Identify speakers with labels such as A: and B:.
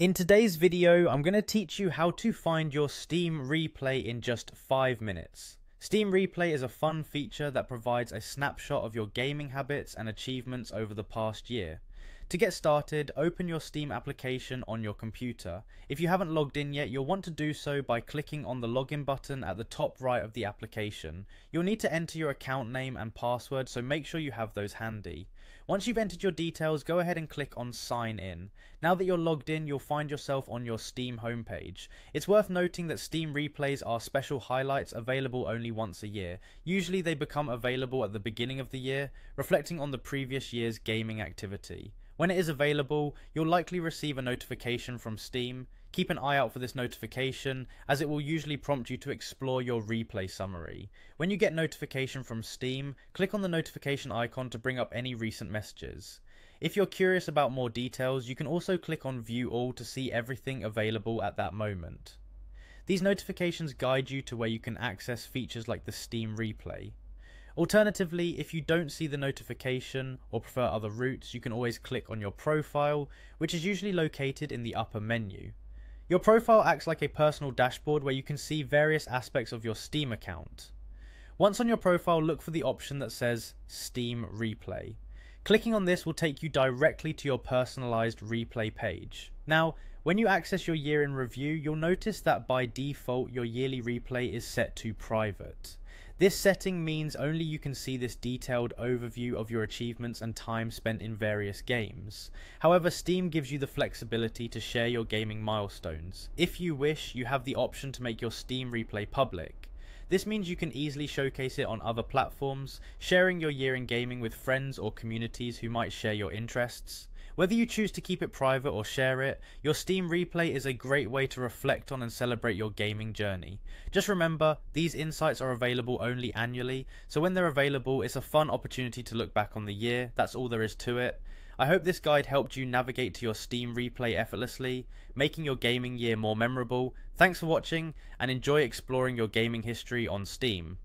A: In today's video, I'm going to teach you how to find your Steam replay in just 5 minutes. Steam Replay is a fun feature that provides a snapshot of your gaming habits and achievements over the past year. To get started, open your Steam application on your computer. If you haven't logged in yet, you'll want to do so by clicking on the login button at the top right of the application. You'll need to enter your account name and password, so make sure you have those handy. Once you've entered your details, go ahead and click on sign in. Now that you're logged in, you'll find yourself on your Steam homepage. It's worth noting that Steam replays are special highlights available only once a year. Usually they become available at the beginning of the year, reflecting on the previous year's gaming activity. When it is available, you'll likely receive a notification from Steam. Keep an eye out for this notification as it will usually prompt you to explore your replay summary. When you get notification from Steam, click on the notification icon to bring up any recent messages. If you're curious about more details, you can also click on view all to see everything available at that moment. These notifications guide you to where you can access features like the Steam replay. Alternatively, if you don't see the notification or prefer other routes, you can always click on your profile, which is usually located in the upper menu. Your profile acts like a personal dashboard where you can see various aspects of your Steam account. Once on your profile, look for the option that says Steam Replay. Clicking on this will take you directly to your personalized replay page. Now, when you access your year in review, you'll notice that by default your yearly replay is set to private. This setting means only you can see this detailed overview of your achievements and time spent in various games. However, Steam gives you the flexibility to share your gaming milestones. If you wish, you have the option to make your Steam replay public. This means you can easily showcase it on other platforms, sharing your year in gaming with friends or communities who might share your interests. Whether you choose to keep it private or share it, your Steam replay is a great way to reflect on and celebrate your gaming journey. Just remember, these insights are available only annually, so when they're available, it's a fun opportunity to look back on the year, that's all there is to it. I hope this guide helped you navigate to your Steam replay effortlessly, making your gaming year more memorable. Thanks for watching, and enjoy exploring your gaming history on Steam.